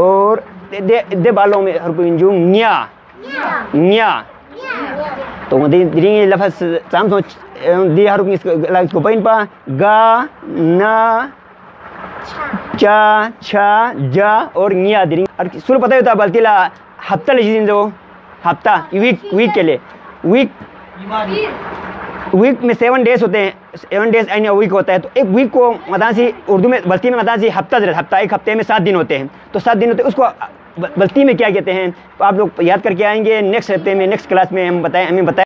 और दे बालों में हर कोई न्या। न्या। तो वो लफ्ज चाम सो दी हर कोई लाइक को पाइन पा गा ना चा छा जा और निया दी और सुर पता होता तो बल्कि ला हफ़्ता ले जिन जो हफ़्ता वीक वीक के लिए। वीक वीक में सेवन डेज़ होते हैं। सेवन डेज़ एंड वीक होता है तो एक वीक को मदासी, उर्दू में, बल्ती में मदासी हफ़्ता हफ़्ता, एक हफ़्ते में सात दिन होते हैं। तो सात दिन होते हैं, उसको, बल्ती में क्या कहते हैं तो आप लोग याद करके आएँगे नेक्स्ट हफ़्ते में नेक्स्ट क्लास में हम बताएँ, हमें बताएँ।